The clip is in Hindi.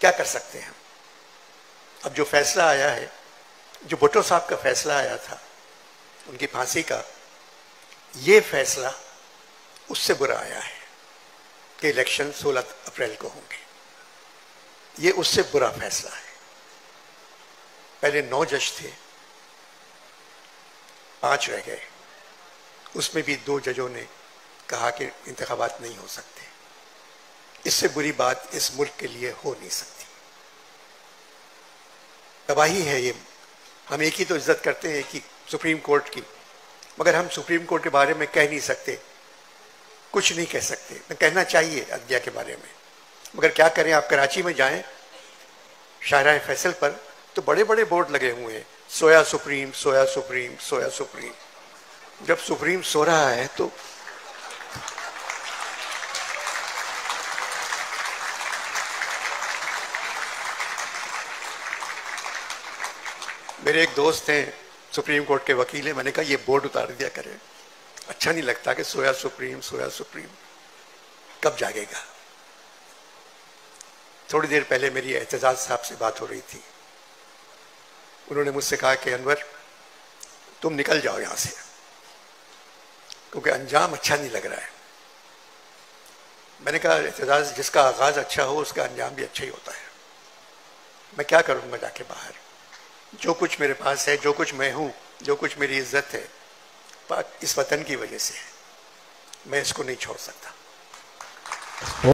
क्या कर सकते हैं अब जो फैसला आया है, जो भुट्टो साहब का फैसला आया था, उनकी फांसी का, ये फैसला उससे बुरा आया है कि इलेक्शन 16 अप्रैल को होंगे। ये उससे बुरा फैसला है। पहले नौ जज थे, पाँच रह गए। उसमें भी दो जजों ने कहा कि इंतबात नहीं हो सकते। इससे बुरी बात इस मुल्क के लिए हो नहीं सकती। तबाही है ये। हम एक ही तो इज़्ज़त करते हैं कि सुप्रीम कोर्ट की। मगर हम सुप्रीम कोर्ट के बारे में कह नहीं सकते। कुछ नहीं कह सकते। कहना चाहिए अद्या के बारे में। मगर क्या करें? आप कराची में जाएँ शाहरा फैसल पर तो बड़े बड़े बोर्ड लगे हुए हैं। Soya supreme soya supreme soya supreme. जब सुप्रीम सो रहा है तो मेरे एक दोस्त हैं, सुप्रीम कोर्ट के वकील हैं, मैंने कहा, ये बोर्ड उतार दिया करें। अच्छा नहीं लगता कि सोया सुप्रीम सोया सुप्रीम। कब जागेगा? थोड़ी देर पहले मेरी एहतजाज साहब से बात हो रही थी। उन्होंने मुझसे कहा कि, अनवर, तुम निकल जाओ यहाँ से, क्योंकि अंजाम अच्छा नहीं लग रहा है। मैंने कहा, एहतजाज, जिसका आगाज़ अच्छा हो, उसका अंजाम भी अच्छा ही होता है। मैं क्या करूँगा जाके बाहर? जो कुछ मेरे पास है, जो कुछ मैं हूँ, जो कुछ मेरी इज़्ज़त है इस वतन की वजह से है मैं इसको नहीं छोड़ सकता।